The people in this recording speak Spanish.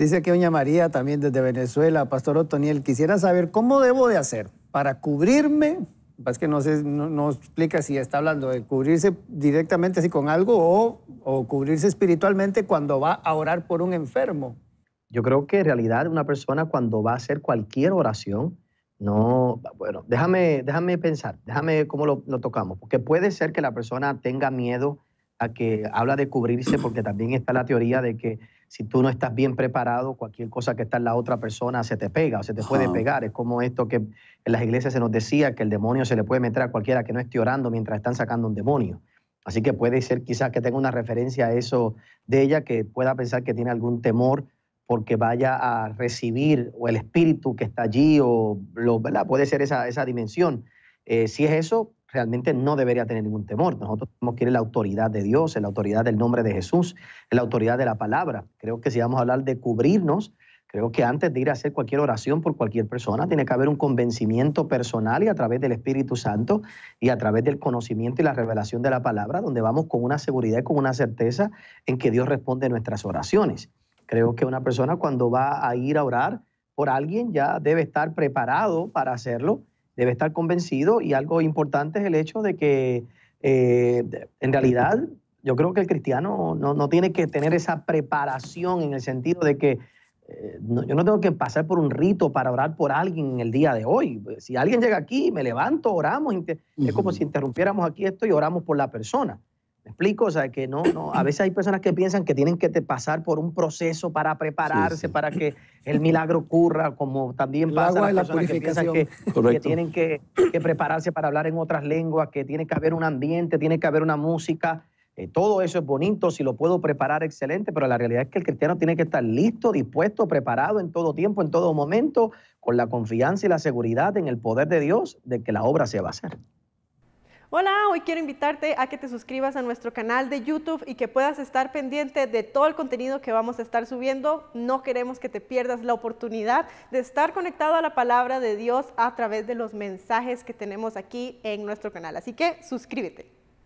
Dice aquí doña María también desde Venezuela, Pastor Otoniel, quisiera saber cómo debo de hacer para cubrirme, es que no, sé, no, explica si está hablando de cubrirse directamente así con algo o, o cubrirse espiritualmente cuando va a orar por un enfermo. Yo creo que en realidad una persona cuando va a hacer cualquier oración, no, bueno, déjame, déjame pensar, déjame cómo lo, lo, tocamos, porque puede ser que la persona tenga miedo a que habla de cubrirse, porque también está la teoría de que si tú no estás bien preparado, cualquier cosa que está en la otra persona se te pega o se te puede pegar. Es como esto que en las iglesias se nos decía que el demonio se le puede meter a cualquiera que no esté orando mientras están sacando un demonio. Así que puede ser quizás que tenga una referencia a eso de ella, que pueda pensar que tiene algún temor porque vaya a recibir o el espíritu que está allí o lo, ¿verdad? puede ser esa, esa dimensión. Eh, si es eso, realmente no debería tener ningún temor. Nosotros tenemos que ir en la autoridad de Dios, en la autoridad del nombre de Jesús, en la autoridad de la palabra. Creo que si vamos a hablar de cubrirnos, creo que antes de ir a hacer cualquier oración por cualquier persona, tiene que haber un convencimiento personal y a través del Espíritu Santo y a través del conocimiento y la revelación de la palabra, donde vamos con una seguridad y con una certeza en que Dios responde nuestras oraciones. Creo que una persona cuando va a ir a orar por alguien ya debe estar preparado para hacerlo, debe estar convencido y algo importante es el hecho de que eh, en realidad yo creo que el cristiano no, tiene que tener esa preparación en el sentido de que eh, yo no tengo que pasar por un rito para orar por alguien en el día de hoy. Si alguien llega aquí, me levanto, oramos, es como si interrumpiéramos aquí esto y oramos por la persona. ¿Me explico? O sea, que no, no, a veces hay personas que piensan que tienen que pasar por un proceso para prepararse, para que el milagro ocurra, como también pasa a las personas que piensan que, tienen que, prepararse para hablar en otras lenguas, que tiene que haber un ambiente, tiene que haber una música. Eh, todo eso es bonito, si lo puedo preparar, excelente, pero la realidad es que el cristiano tiene que estar listo, dispuesto, preparado en todo tiempo, en todo momento, con la confianza y la seguridad en el poder de Dios de que la obra se va a hacer. Hola, hoy quiero invitarte a que te suscribas a nuestro canal de YouTube y que puedas estar pendiente de todo el contenido que vamos a estar subiendo. No queremos que te pierdas la oportunidad de estar conectado a la palabra de Dios a través de los mensajes que tenemos aquí en nuestro canal. Así que suscríbete.